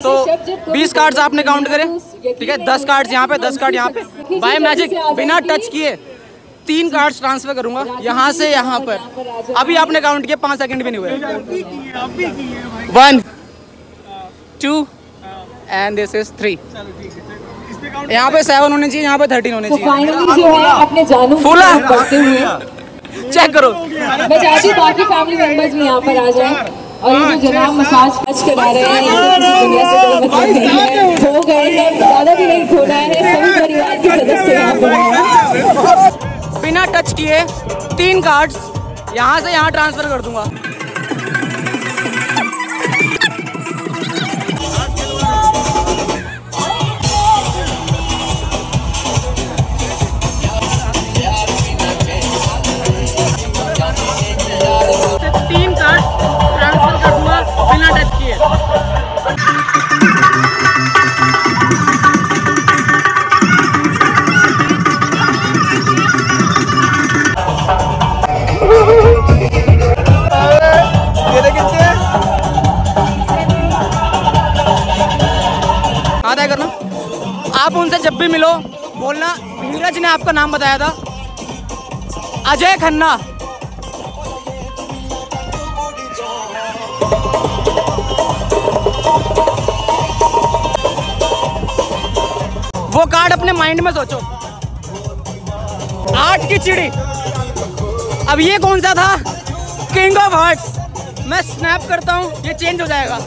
तो 20 कार्ड्स आपने काउंट करे। ठीक है? 10 कार्ड्स यहाँ पे 10 कार्ड यहाँ पे। बाय मैजिक बिना टच किए तीन कार्ड्स ट्रांसफ़र करूँगा। यहाँ से यहाँ पर। अभी आपने काउंट किया पाँच सेकंड भी नहीं हुए। One two and this is three यहाँ पे सेवन होने चाहिए यहाँ पे थर्टीन होने तो चाहिए। फूला। चेक करो। मैं चाहती हूँ बाकी फैमिली मेंबर्स भी यहाँ पर आ जाएँ और ये जो जनाब मसाज टच करा रहे हैं ये किसी दुनिया से कोई मतलब नहीं है हो गए हैं ज़्यादा भी नहीं खोना है सभी परिवार के सदस्य यहाँ पर हैं बिना टच किए तीन कार्ड्स यहाँ से यहाँ ट्रांसफ़र कर दूँगा। आप उनसे जब भी मिलो, बोलना, नीरज ने आपका नाम बताया था। अजय खन्ना। वो कार्ड अपने माइंड में सोचो। आठ की चिड़ी। अब ये कौन सा था? किंग ऑफ़ हार्ट्स मैं स्नैप करता हूँ, ये चेंज हो जाएगा।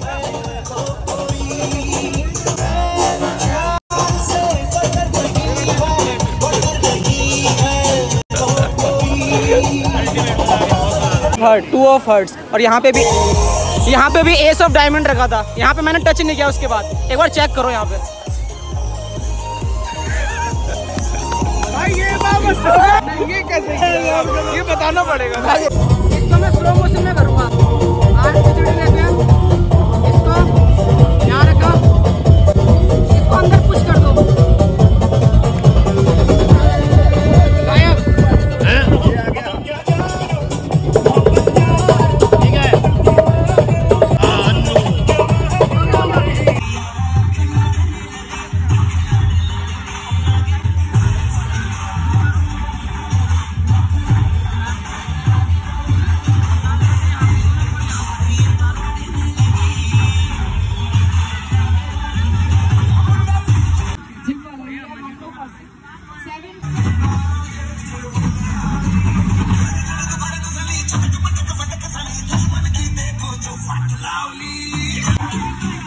हार्ट टू ऑफ़ हर्ट्स और यहाँ पे भी यहाँ पे भी एस ऑफ़ डायमंड रखा था। यहाँ पे मैंने टच नहीं किया उसके बाद। एक बार चेक करो यहाँ पे। ये ये बताना पड़ेगा। एक तो मैं स्लो मोशन You.